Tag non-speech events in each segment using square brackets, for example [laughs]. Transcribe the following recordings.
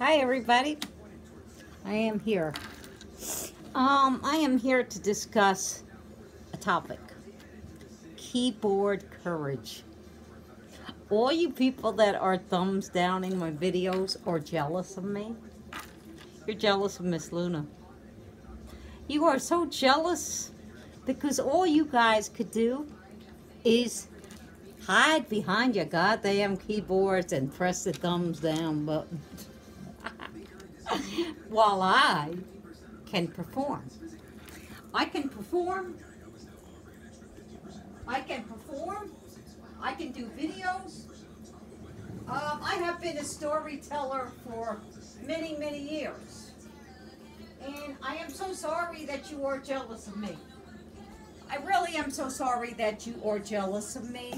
Hi, everybody. I am here. Um, I am here to discuss a topic keyboard courage. All you people that are thumbs downing my videos or jealous of me, you're jealous of Miss Luna. You are so jealous because all you guys could do is hide behind your goddamn keyboards and press the thumbs down button while I can perform. I can perform. I can perform. I can do videos. Um, I have been a storyteller for many, many years. And I am so sorry that you are jealous of me. I really am so sorry that you are jealous of me.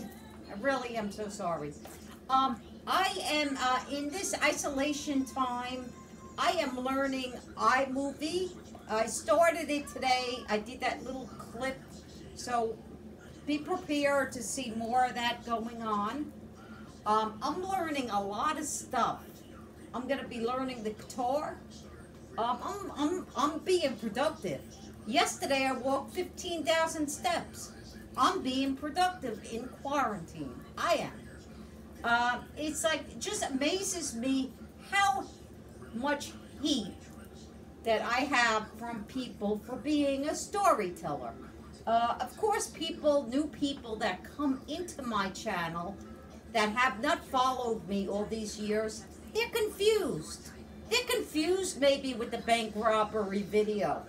I really am so sorry. Um, I am uh, in this isolation time. I am learning iMovie. I started it today. I did that little clip. So be prepared to see more of that going on. Um, I'm learning a lot of stuff. I'm going to be learning the guitar. Um, I'm, I'm, I'm being productive. Yesterday I walked 15,000 steps. I'm being productive in quarantine. I am. Uh, it's like, it just amazes me how much heat that I have from people for being a storyteller. Uh, of course, people, new people that come into my channel that have not followed me all these years, they're confused. They're confused maybe with the bank robbery video.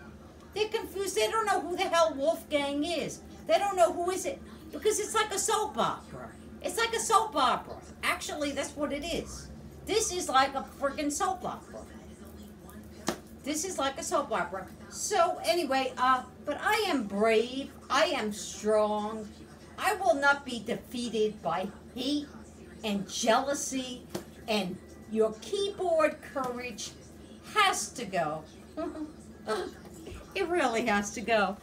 They're confused. They don't know who the hell Wolfgang is. They don't know who is it because it's like a soap opera. It's like a soap opera. Actually, that's what it is. This is like a freaking soap opera. This is like a soap opera. So anyway, uh, but I am brave. I am strong. I will not be defeated by hate and jealousy and your keyboard courage has to go. [laughs] it really has to go.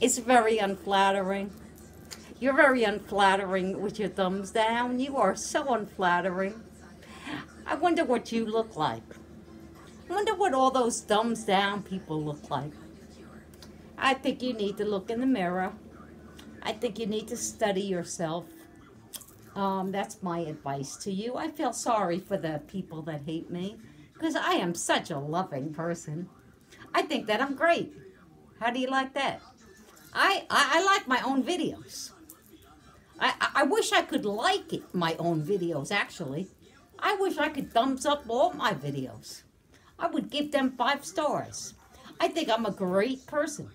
It's very unflattering. You're very unflattering with your thumbs down. You are so unflattering. I wonder what you look like. I wonder what all those thumbs down people look like. I think you need to look in the mirror. I think you need to study yourself. Um, that's my advice to you. I feel sorry for the people that hate me because I am such a loving person. I think that I'm great. How do you like that? I, I, I like my own videos. I, I wish I could like it, my own videos, actually. I wish I could thumbs up all my videos. I would give them five stars. I think I'm a great person.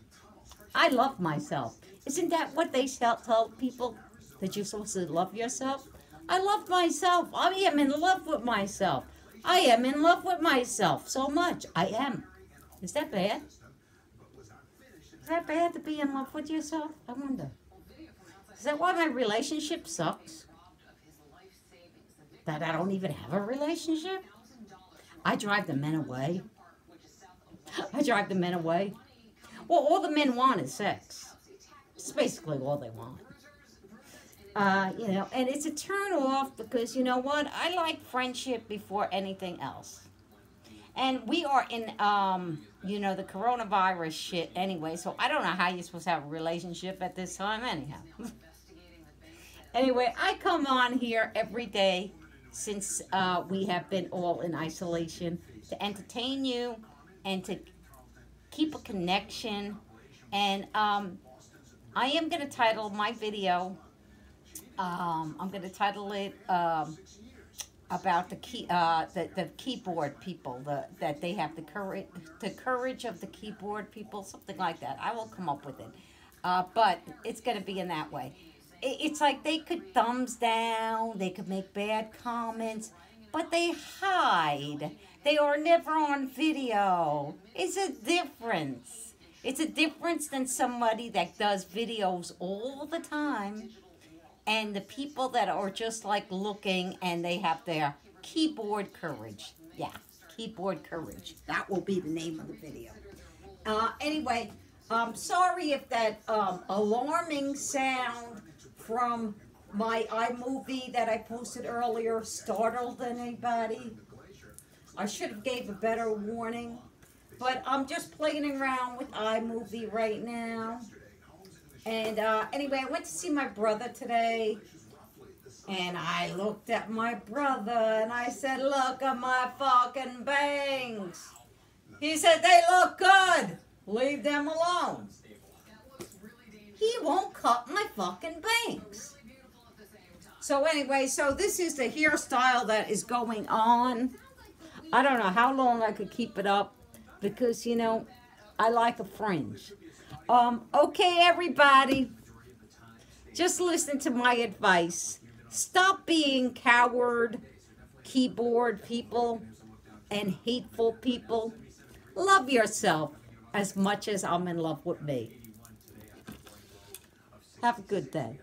I love myself. Isn't that what they tell people? That you're supposed to love yourself? I love myself. I am in love with myself. I am in love with myself so much. I am. Is that bad? Is that bad to be in love with yourself? I wonder. Is that why my relationship sucks? That I don't even have a relationship? I drive the men away. I drive the men away. Well, all the men want is sex. It's basically all they want. Uh, you know, and it's a turn off because you know what? I like friendship before anything else. And we are in, um, you know, the coronavirus shit anyway, so I don't know how you're supposed to have a relationship at this time, anyhow. [laughs] anyway, I come on here every day since uh, we have been all in isolation to entertain you and to keep a connection. And um, I am going to title my video, um, I'm going to title it um, about the key, uh, the, the keyboard people, the, that they have the courage, the courage of the keyboard people, something like that. I will come up with it. Uh, but it's going to be in that way it's like they could thumbs down, they could make bad comments, but they hide. They are never on video. It's a difference. It's a difference than somebody that does videos all the time and the people that are just like looking and they have their keyboard courage. Yeah, keyboard courage. That will be the name of the video. Uh, anyway, I'm sorry if that um, alarming sound from my iMovie that I posted earlier startled anybody. I should have gave a better warning, but I'm just playing around with iMovie right now. And uh, anyway, I went to see my brother today. And I looked at my brother and I said, Look at my fucking bangs. He said, They look good. Leave them alone. Won't cut my fucking bangs. So, anyway, so this is the hairstyle that is going on. I don't know how long I could keep it up because, you know, I like a fringe. Um, okay, everybody. Just listen to my advice. Stop being coward, keyboard people, and hateful people. Love yourself as much as I'm in love with me. Have a good day.